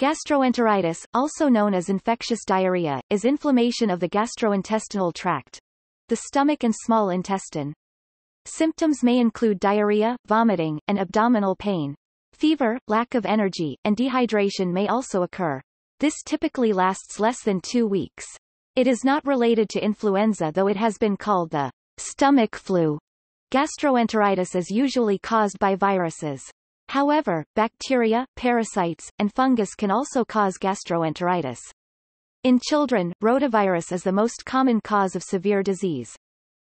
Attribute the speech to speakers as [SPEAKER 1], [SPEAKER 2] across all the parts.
[SPEAKER 1] Gastroenteritis, also known as infectious diarrhea, is inflammation of the gastrointestinal tract, the stomach and small intestine. Symptoms may include diarrhea, vomiting, and abdominal pain. Fever, lack of energy, and dehydration may also occur. This typically lasts less than two weeks. It is not related to influenza though it has been called the stomach flu. Gastroenteritis is usually caused by viruses. However, bacteria, parasites, and fungus can also cause gastroenteritis. In children, rotavirus is the most common cause of severe disease.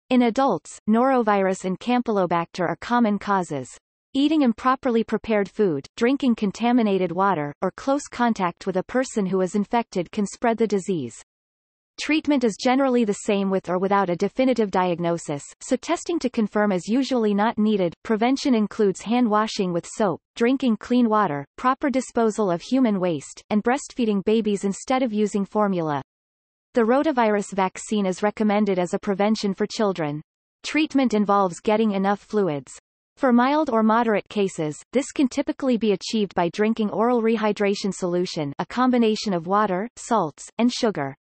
[SPEAKER 1] In adults, norovirus and campylobacter are common causes. Eating improperly prepared food, drinking contaminated water, or close contact with a person who is infected can spread the disease. Treatment is generally the same with or without a definitive diagnosis, so testing to confirm is usually not needed. Prevention includes hand washing with soap, drinking clean water, proper disposal of human waste, and breastfeeding babies instead of using formula. The rotavirus vaccine is recommended as a prevention for children. Treatment involves getting enough fluids. For mild or moderate cases, this can typically be achieved by drinking oral rehydration solution a combination of water, salts, and sugar.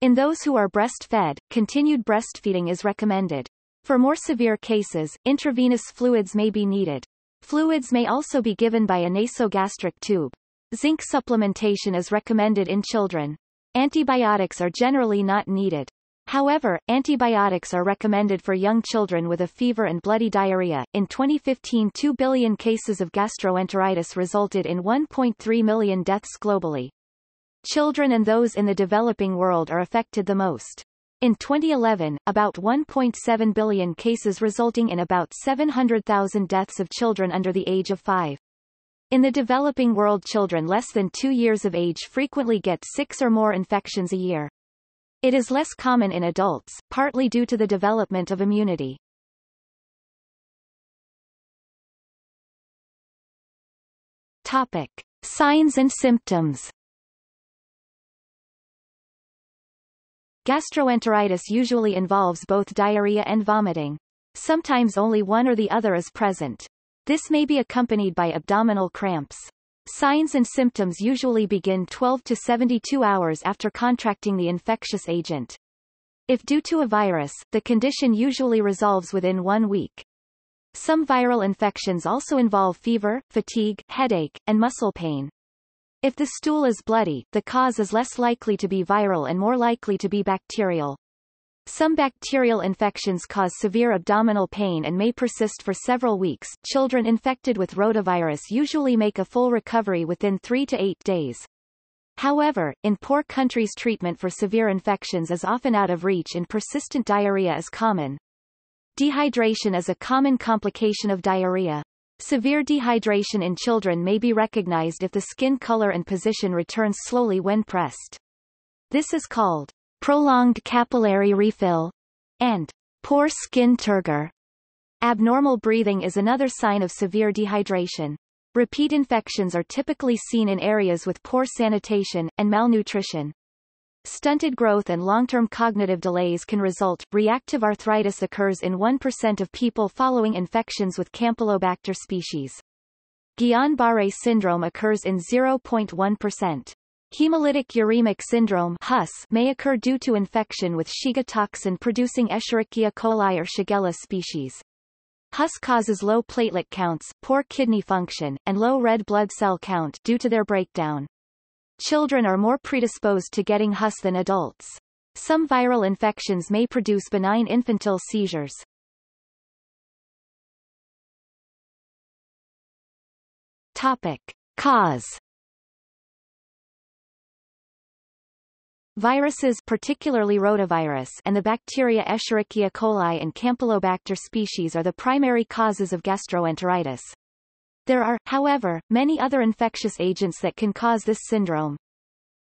[SPEAKER 1] In those who are breastfed, continued breastfeeding is recommended. For more severe cases, intravenous fluids may be needed. Fluids may also be given by a nasogastric tube. Zinc supplementation is recommended in children. Antibiotics are generally not needed. However, antibiotics are recommended for young children with a fever and bloody diarrhea. In 2015, 2 billion cases of gastroenteritis resulted in 1.3 million deaths globally. Children and those in the developing world are affected the most. In 2011, about 1.7 billion cases resulting in about 700,000 deaths of children under the age of 5. In the developing world children less than 2 years of age frequently get 6 or more infections a year. It is less common in adults, partly due to the development of immunity. Topic. Signs and symptoms Gastroenteritis usually involves both diarrhea and vomiting. Sometimes only one or the other is present. This may be accompanied by abdominal cramps. Signs and symptoms usually begin 12 to 72 hours after contracting the infectious agent. If due to a virus, the condition usually resolves within one week. Some viral infections also involve fever, fatigue, headache, and muscle pain. If the stool is bloody, the cause is less likely to be viral and more likely to be bacterial. Some bacterial infections cause severe abdominal pain and may persist for several weeks. Children infected with rotavirus usually make a full recovery within 3 to 8 days. However, in poor countries treatment for severe infections is often out of reach and persistent diarrhea is common. Dehydration is a common complication of diarrhea. Severe dehydration in children may be recognized if the skin color and position returns slowly when pressed. This is called prolonged capillary refill and poor skin turgor. Abnormal breathing is another sign of severe dehydration. Repeat infections are typically seen in areas with poor sanitation, and malnutrition. Stunted growth and long-term cognitive delays can result. Reactive arthritis occurs in 1% of people following infections with Campylobacter species. Guillain-Barré syndrome occurs in 0.1%. Hemolytic uremic syndrome HUS may occur due to infection with Shiga toxin-producing Escherichia coli or Shigella species. HUS causes low platelet counts, poor kidney function, and low red blood cell count due to their breakdown. Children are more predisposed to getting HUS than adults. Some viral infections may produce benign infantile seizures. Topic. Cause Viruses particularly rotavirus and the bacteria Escherichia coli and Campylobacter species are the primary causes of gastroenteritis. There are, however, many other infectious agents that can cause this syndrome.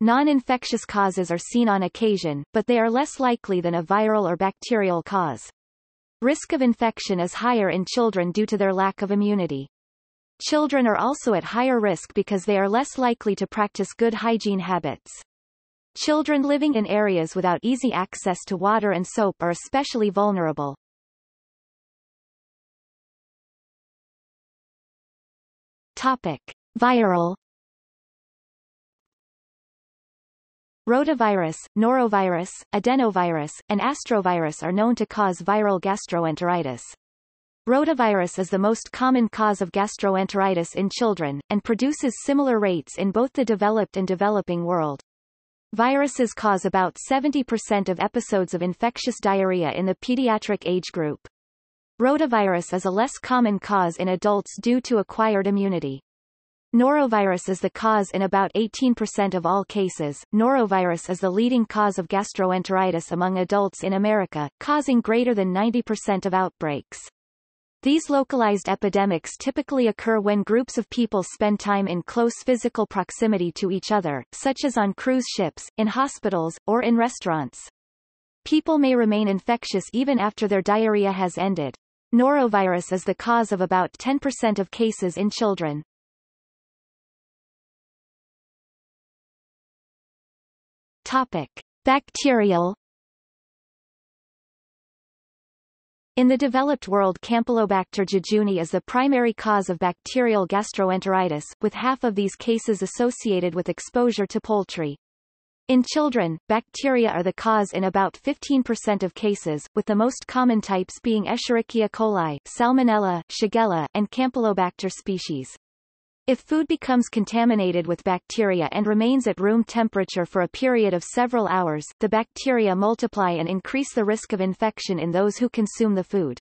[SPEAKER 1] Non-infectious causes are seen on occasion, but they are less likely than a viral or bacterial cause. Risk of infection is higher in children due to their lack of immunity. Children are also at higher risk because they are less likely to practice good hygiene habits. Children living in areas without easy access to water and soap are especially vulnerable. Topic. Viral Rotavirus, norovirus, adenovirus, and astrovirus are known to cause viral gastroenteritis. Rotavirus is the most common cause of gastroenteritis in children, and produces similar rates in both the developed and developing world. Viruses cause about 70% of episodes of infectious diarrhea in the pediatric age group. Rotavirus is a less common cause in adults due to acquired immunity. Norovirus is the cause in about 18% of all cases. Norovirus is the leading cause of gastroenteritis among adults in America, causing greater than 90% of outbreaks. These localized epidemics typically occur when groups of people spend time in close physical proximity to each other, such as on cruise ships, in hospitals, or in restaurants. People may remain infectious even after their diarrhea has ended. Norovirus is the cause of about 10% of cases in children. Topic. Bacterial In the developed world Campylobacter jejuni is the primary cause of bacterial gastroenteritis, with half of these cases associated with exposure to poultry. In children, bacteria are the cause in about 15% of cases, with the most common types being Escherichia coli, Salmonella, Shigella, and Campylobacter species. If food becomes contaminated with bacteria and remains at room temperature for a period of several hours, the bacteria multiply and increase the risk of infection in those who consume the food.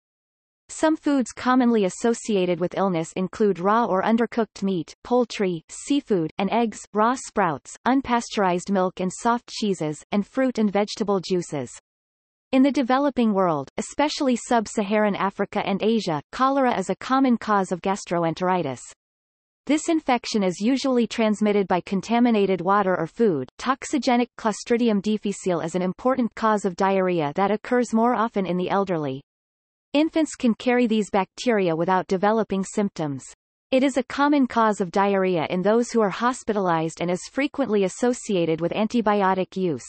[SPEAKER 1] Some foods commonly associated with illness include raw or undercooked meat, poultry, seafood, and eggs, raw sprouts, unpasteurized milk and soft cheeses, and fruit and vegetable juices. In the developing world, especially sub-Saharan Africa and Asia, cholera is a common cause of gastroenteritis. This infection is usually transmitted by contaminated water or food. Toxigenic Clostridium difficile is an important cause of diarrhea that occurs more often in the elderly. Infants can carry these bacteria without developing symptoms. It is a common cause of diarrhea in those who are hospitalized and is frequently associated with antibiotic use.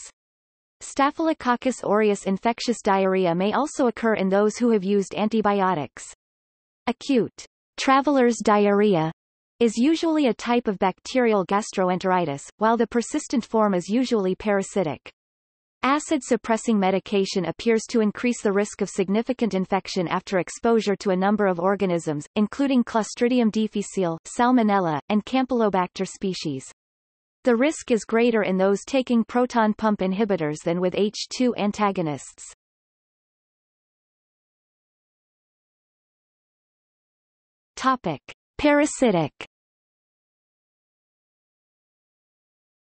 [SPEAKER 1] Staphylococcus aureus infectious diarrhea may also occur in those who have used antibiotics. Acute traveler's diarrhea is usually a type of bacterial gastroenteritis, while the persistent form is usually parasitic. Acid-suppressing medication appears to increase the risk of significant infection after exposure to a number of organisms, including Clostridium difficile, Salmonella, and Campylobacter species. The risk is greater in those taking proton pump inhibitors than with H2 antagonists. Topic. Parasitic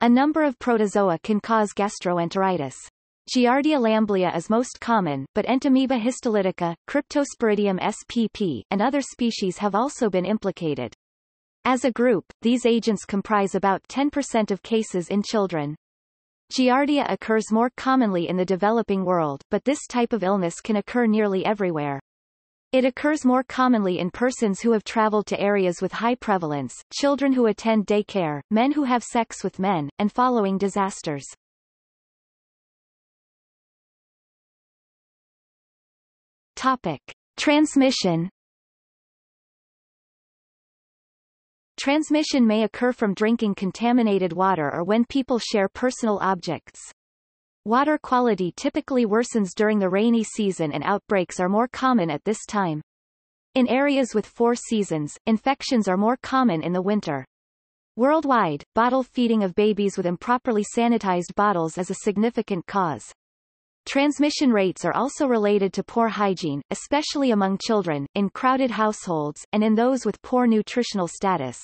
[SPEAKER 1] A number of protozoa can cause gastroenteritis. Giardia lamblia is most common, but Entamoeba histolytica, Cryptosporidium spp, and other species have also been implicated. As a group, these agents comprise about 10% of cases in children. Giardia occurs more commonly in the developing world, but this type of illness can occur nearly everywhere. It occurs more commonly in persons who have traveled to areas with high prevalence, children who attend daycare, men who have sex with men, and following disasters. Topic. Transmission Transmission may occur from drinking contaminated water or when people share personal objects. Water quality typically worsens during the rainy season and outbreaks are more common at this time. In areas with four seasons, infections are more common in the winter. Worldwide, bottle feeding of babies with improperly sanitized bottles is a significant cause. Transmission rates are also related to poor hygiene, especially among children, in crowded households, and in those with poor nutritional status.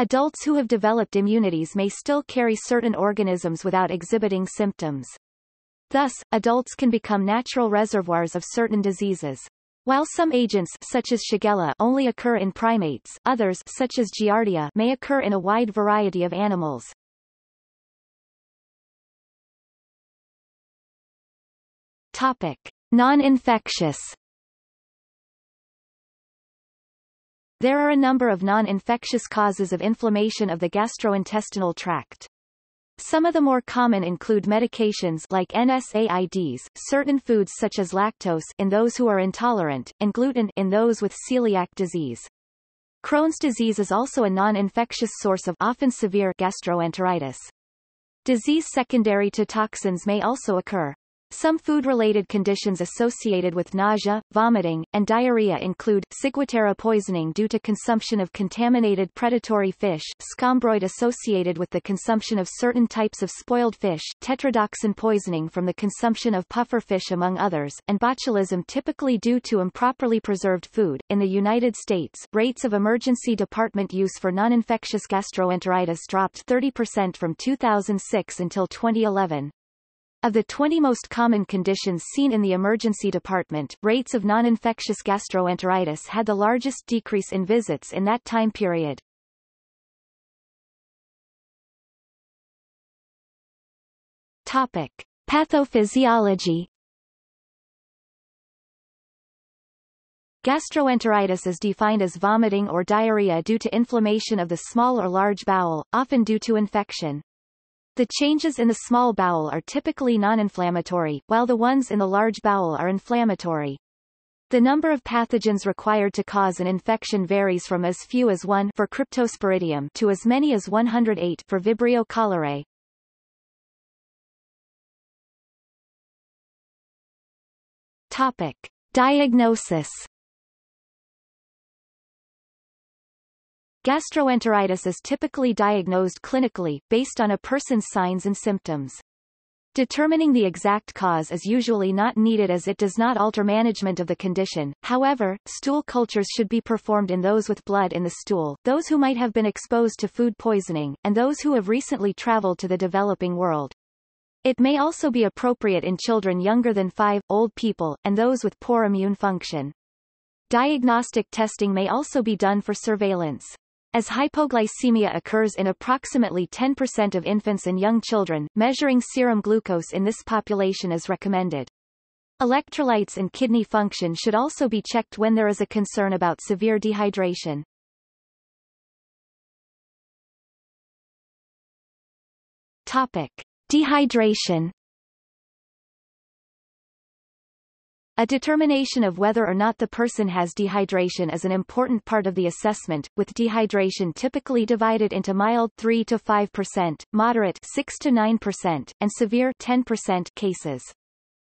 [SPEAKER 1] Adults who have developed immunities may still carry certain organisms without exhibiting symptoms. Thus, adults can become natural reservoirs of certain diseases. While some agents such as Shigella only occur in primates, others such as Giardia may occur in a wide variety of animals. Topic: Non-infectious There are a number of non-infectious causes of inflammation of the gastrointestinal tract. Some of the more common include medications like NSAIDs, certain foods such as lactose in those who are intolerant, and gluten in those with celiac disease. Crohn's disease is also a non-infectious source of often severe gastroenteritis. Disease secondary to toxins may also occur. Some food-related conditions associated with nausea, vomiting, and diarrhea include ciguatera poisoning due to consumption of contaminated predatory fish scombroid associated with the consumption of certain types of spoiled fish tetrodotoxin poisoning from the consumption of puffer fish among others, and botulism typically due to improperly preserved food. In the United States, rates of emergency department use for non-infectious gastroenteritis dropped 30% from 2006 until 2011. Of the 20 most common conditions seen in the emergency department, rates of non-infectious gastroenteritis had the largest decrease in visits in that time period. Topic. Pathophysiology Gastroenteritis is defined as vomiting or diarrhea due to inflammation of the small or large bowel, often due to infection. The changes in the small bowel are typically non-inflammatory, while the ones in the large bowel are inflammatory. The number of pathogens required to cause an infection varies from as few as 1 for Cryptosporidium to as many as 108 for Vibrio cholerae. Topic. Diagnosis Gastroenteritis is typically diagnosed clinically, based on a person's signs and symptoms. Determining the exact cause is usually not needed as it does not alter management of the condition. However, stool cultures should be performed in those with blood in the stool, those who might have been exposed to food poisoning, and those who have recently traveled to the developing world. It may also be appropriate in children younger than 5, old people, and those with poor immune function. Diagnostic testing may also be done for surveillance. As hypoglycemia occurs in approximately 10% of infants and young children, measuring serum glucose in this population is recommended. Electrolytes and kidney function should also be checked when there is a concern about severe dehydration. Topic. Dehydration A determination of whether or not the person has dehydration is an important part of the assessment, with dehydration typically divided into mild 3 to 5%, moderate 6 to 9%, and severe 10% cases.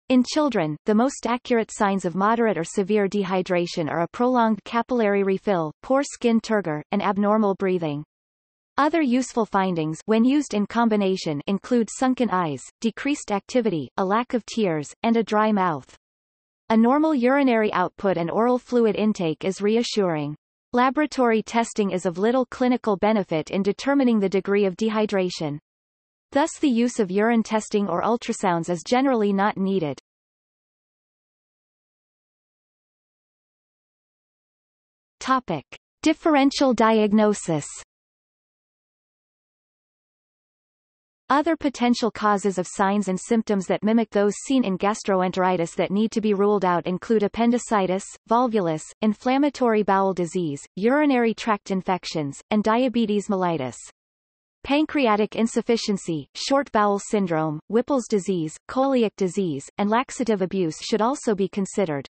[SPEAKER 1] In children, the most accurate signs of moderate or severe dehydration are a prolonged capillary refill, poor skin turgor, and abnormal breathing. Other useful findings when used in combination include sunken eyes, decreased activity, a lack of tears, and a dry mouth. A normal urinary output and oral fluid intake is reassuring. Laboratory testing is of little clinical benefit in determining the degree of dehydration. Thus the use of urine testing or ultrasounds is generally not needed. Topic. Differential diagnosis Other potential causes of signs and symptoms that mimic those seen in gastroenteritis that need to be ruled out include appendicitis, volvulus, inflammatory bowel disease, urinary tract infections, and diabetes mellitus. Pancreatic insufficiency, short bowel syndrome, Whipple's disease, celiac disease, and laxative abuse should also be considered.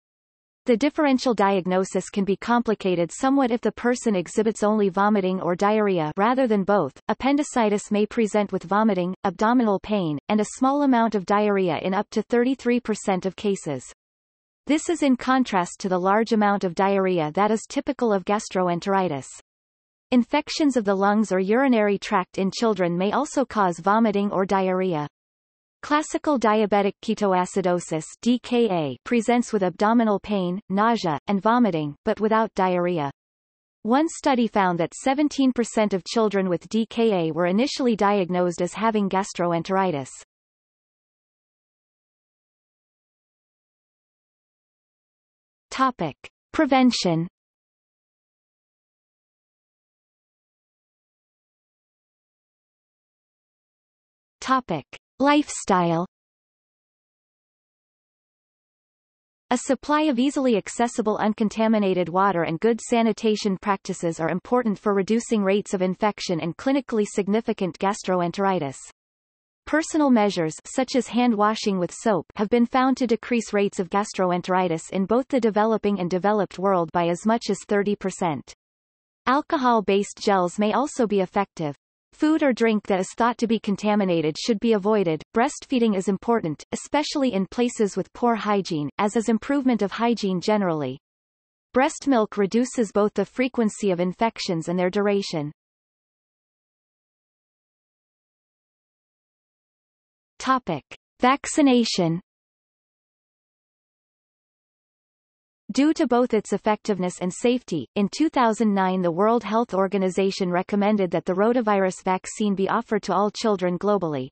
[SPEAKER 1] The differential diagnosis can be complicated somewhat if the person exhibits only vomiting or diarrhea rather than both. Appendicitis may present with vomiting, abdominal pain, and a small amount of diarrhea in up to 33% of cases. This is in contrast to the large amount of diarrhea that is typical of gastroenteritis. Infections of the lungs or urinary tract in children may also cause vomiting or diarrhea. Classical diabetic ketoacidosis DKA presents with abdominal pain, nausea, and vomiting, but without diarrhea. One study found that 17% of children with DKA were initially diagnosed as having gastroenteritis. Topic. Prevention Topic. Lifestyle A supply of easily accessible uncontaminated water and good sanitation practices are important for reducing rates of infection and clinically significant gastroenteritis. Personal measures such as hand washing with soap have been found to decrease rates of gastroenteritis in both the developing and developed world by as much as 30%. Alcohol-based gels may also be effective. Food or drink that is thought to be contaminated should be avoided. Breastfeeding is important, especially in places with poor hygiene, as is improvement of hygiene generally. Breast milk reduces both the frequency of infections and their duration. Topic. Vaccination Due to both its effectiveness and safety, in 2009 the World Health Organization recommended that the rotavirus vaccine be offered to all children globally.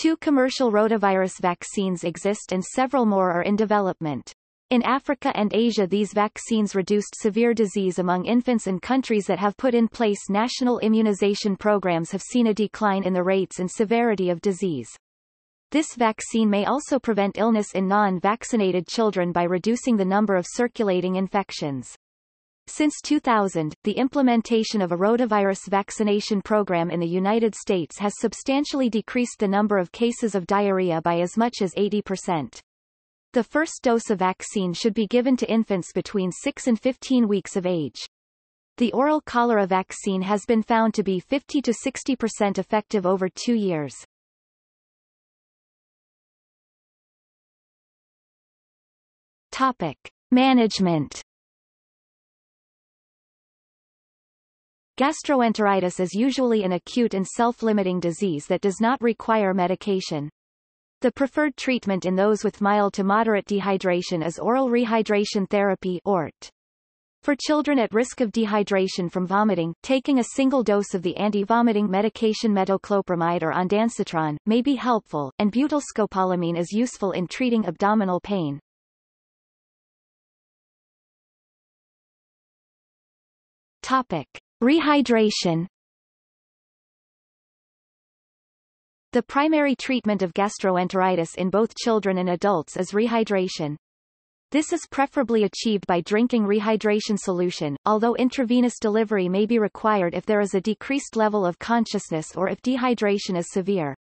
[SPEAKER 1] Two commercial rotavirus vaccines exist and several more are in development. In Africa and Asia these vaccines reduced severe disease among infants and countries that have put in place national immunization programs have seen a decline in the rates and severity of disease. This vaccine may also prevent illness in non-vaccinated children by reducing the number of circulating infections. Since 2000, the implementation of a rotavirus vaccination program in the United States has substantially decreased the number of cases of diarrhea by as much as 80%. The first dose of vaccine should be given to infants between 6 and 15 weeks of age. The oral cholera vaccine has been found to be 50 to 60% effective over two years. Topic. Management Gastroenteritis is usually an acute and self-limiting disease that does not require medication. The preferred treatment in those with mild to moderate dehydration is oral rehydration therapy ORT. For children at risk of dehydration from vomiting, taking a single dose of the anti-vomiting medication metoclopramide or ondansetron may be helpful, and butylscopolamine is useful in treating abdominal pain. Topic. Rehydration The primary treatment of gastroenteritis in both children and adults is rehydration. This is preferably achieved by drinking rehydration solution, although intravenous delivery may be required if there is a decreased level of consciousness or if dehydration is severe.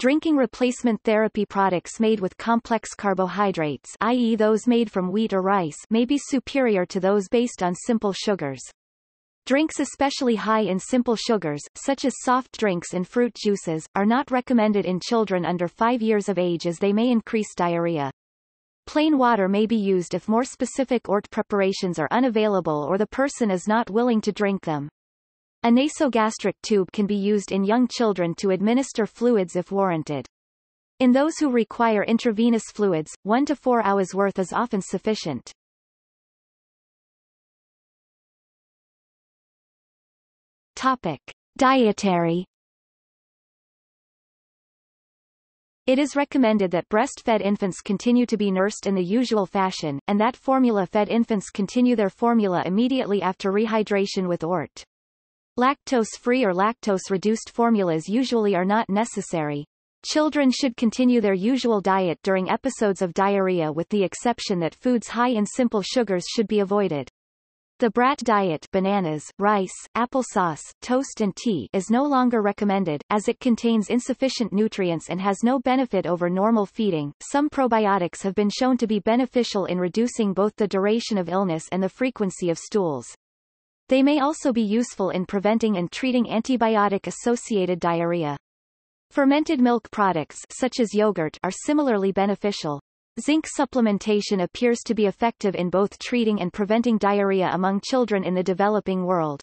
[SPEAKER 1] Drinking replacement therapy products made with complex carbohydrates i.e. those made from wheat or rice may be superior to those based on simple sugars. Drinks especially high in simple sugars, such as soft drinks and fruit juices, are not recommended in children under 5 years of age as they may increase diarrhea. Plain water may be used if more specific ORT preparations are unavailable or the person is not willing to drink them. A nasogastric tube can be used in young children to administer fluids if warranted. In those who require intravenous fluids, 1 to 4 hours worth is often sufficient. Topic. Dietary It is recommended that breastfed infants continue to be nursed in the usual fashion, and that formula-fed infants continue their formula immediately after rehydration with ORT. Lactose-free or lactose-reduced formulas usually are not necessary. Children should continue their usual diet during episodes of diarrhea with the exception that foods high in simple sugars should be avoided. The brat diet bananas, rice, applesauce, toast and tea is no longer recommended, as it contains insufficient nutrients and has no benefit over normal feeding. Some probiotics have been shown to be beneficial in reducing both the duration of illness and the frequency of stools. They may also be useful in preventing and treating antibiotic-associated diarrhea. Fermented milk products such as yogurt are similarly beneficial. Zinc supplementation appears to be effective in both treating and preventing diarrhea among children in the developing world.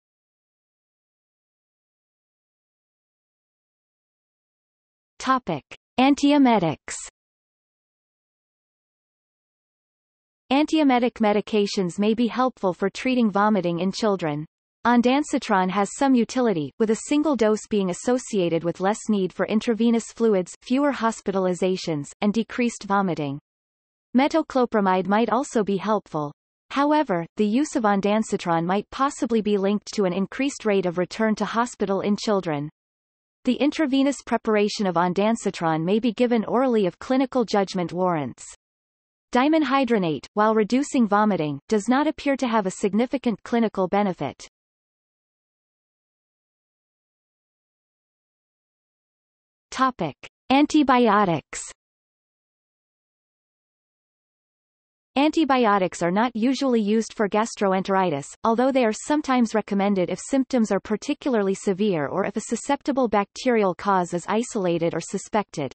[SPEAKER 1] Topic. Antiemetics Antiemetic medications may be helpful for treating vomiting in children. Ondansetron has some utility, with a single dose being associated with less need for intravenous fluids, fewer hospitalizations, and decreased vomiting. Metoclopramide might also be helpful. However, the use of ondansetron might possibly be linked to an increased rate of return to hospital in children. The intravenous preparation of ondansetron may be given orally if clinical judgment warrants. Dimenhydrinate, while reducing vomiting, does not appear to have a significant clinical benefit. Topic. Antibiotics Antibiotics are not usually used for gastroenteritis, although they are sometimes recommended if symptoms are particularly severe or if a susceptible bacterial cause is isolated or suspected.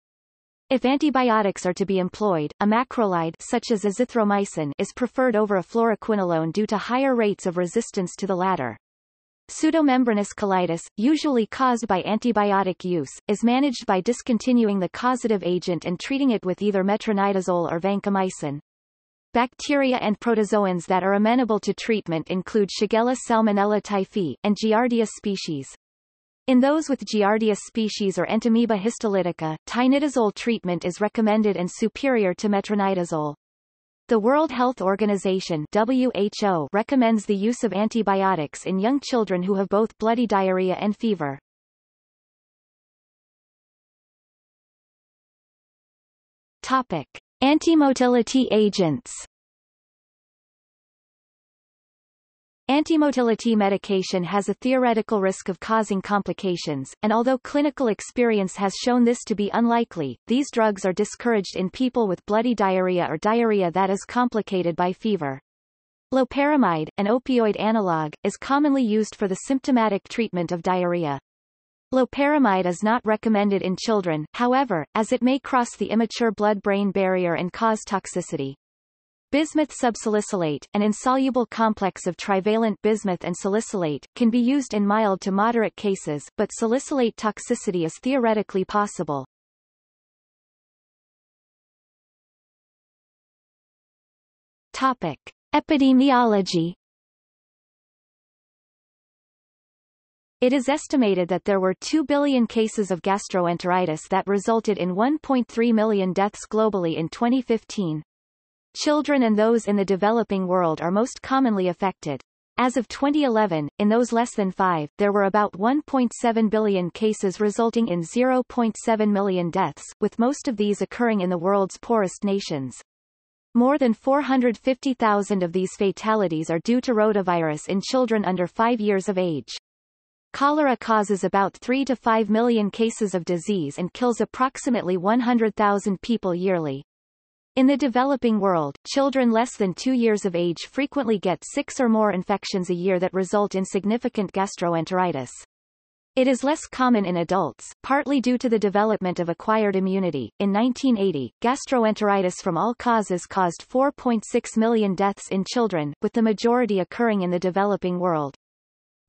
[SPEAKER 1] If antibiotics are to be employed, a macrolide such as azithromycin is preferred over a fluoroquinolone due to higher rates of resistance to the latter. Pseudomembranous colitis, usually caused by antibiotic use, is managed by discontinuing the causative agent and treating it with either metronidazole or vancomycin. Bacteria and protozoans that are amenable to treatment include Shigella Salmonella typhi, and Giardia species. In those with Giardia species or Entamoeba histolytica, tinidazole treatment is recommended and superior to metronidazole. The World Health Organization WHO recommends the use of antibiotics in young children who have both bloody diarrhea and fever. Topic. Antimotility agents Antimotility medication has a theoretical risk of causing complications, and although clinical experience has shown this to be unlikely, these drugs are discouraged in people with bloody diarrhea or diarrhea that is complicated by fever. Loperamide, an opioid analog, is commonly used for the symptomatic treatment of diarrhea. Loperamide is not recommended in children, however, as it may cross the immature blood-brain barrier and cause toxicity. Bismuth subsalicylate, an insoluble complex of trivalent bismuth and salicylate, can be used in mild to moderate cases, but salicylate toxicity is theoretically possible. Topic. Epidemiology It is estimated that there were 2 billion cases of gastroenteritis that resulted in 1.3 million deaths globally in 2015. Children and those in the developing world are most commonly affected. As of 2011, in those less than 5, there were about 1.7 billion cases resulting in 0.7 million deaths, with most of these occurring in the world's poorest nations. More than 450,000 of these fatalities are due to rotavirus in children under 5 years of age. Cholera causes about 3 to 5 million cases of disease and kills approximately 100,000 people yearly. In the developing world, children less than two years of age frequently get six or more infections a year that result in significant gastroenteritis. It is less common in adults, partly due to the development of acquired immunity. In 1980, gastroenteritis from all causes caused 4.6 million deaths in children, with the majority occurring in the developing world.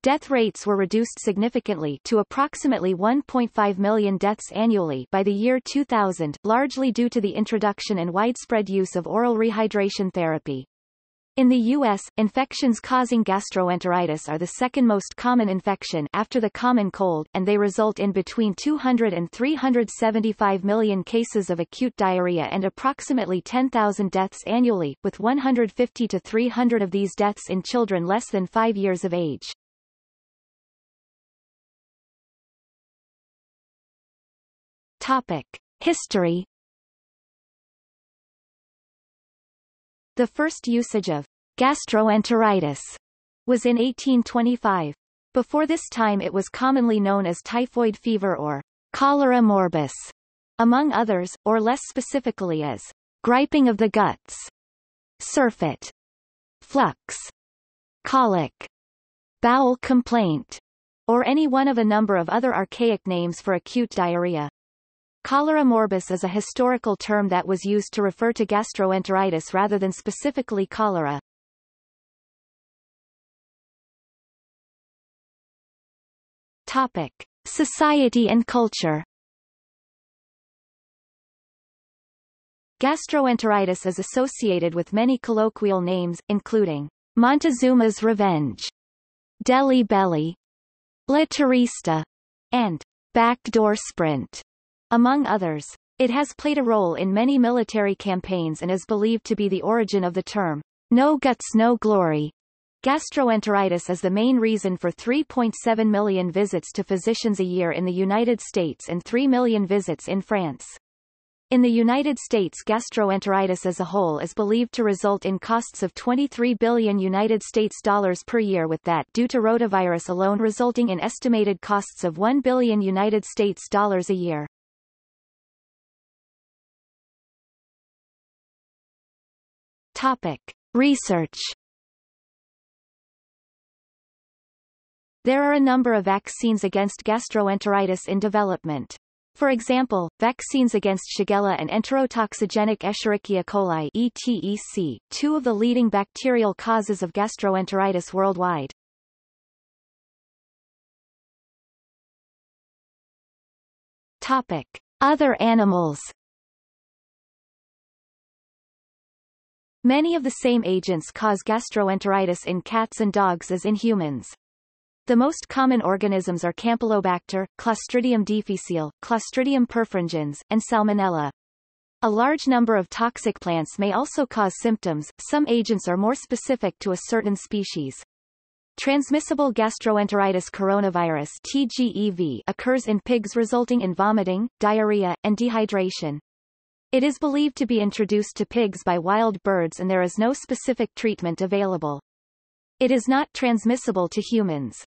[SPEAKER 1] Death rates were reduced significantly to approximately 1.5 million deaths annually by the year 2000, largely due to the introduction and widespread use of oral rehydration therapy. In the U.S., infections causing gastroenteritis are the second most common infection after the common cold, and they result in between 200 and 375 million cases of acute diarrhea and approximately 10,000 deaths annually, with 150 to 300 of these deaths in children less than 5 years of age. Topic. History The first usage of gastroenteritis was in 1825. Before this time it was commonly known as typhoid fever or cholera morbus, among others, or less specifically as griping of the guts, surfeit, flux, colic, bowel complaint, or any one of a number of other archaic names for acute diarrhea. Cholera morbus is a historical term that was used to refer to gastroenteritis rather than specifically cholera. Topic. Society and culture Gastroenteritis is associated with many colloquial names, including Montezuma's Revenge, Delhi Belly, La Turista, and Backdoor Sprint among others. It has played a role in many military campaigns and is believed to be the origin of the term, no guts no glory. Gastroenteritis is the main reason for 3.7 million visits to physicians a year in the United States and 3 million visits in France. In the United States gastroenteritis as a whole is believed to result in costs of 23 billion United States dollars per year with that due to rotavirus alone resulting in estimated costs of 1 billion United States dollars a year. Topic. Research There are a number of vaccines against gastroenteritis in development. For example, vaccines against Shigella and enterotoxigenic Escherichia coli ETEC, two of the leading bacterial causes of gastroenteritis worldwide. Topic. Other animals Many of the same agents cause gastroenteritis in cats and dogs as in humans. The most common organisms are Campylobacter, Clostridium difficile, Clostridium perfringens, and Salmonella. A large number of toxic plants may also cause symptoms, some agents are more specific to a certain species. Transmissible gastroenteritis coronavirus TGEV occurs in pigs resulting in vomiting, diarrhea, and dehydration. It is believed to be introduced to pigs by wild birds and there is no specific treatment available. It is not transmissible to humans.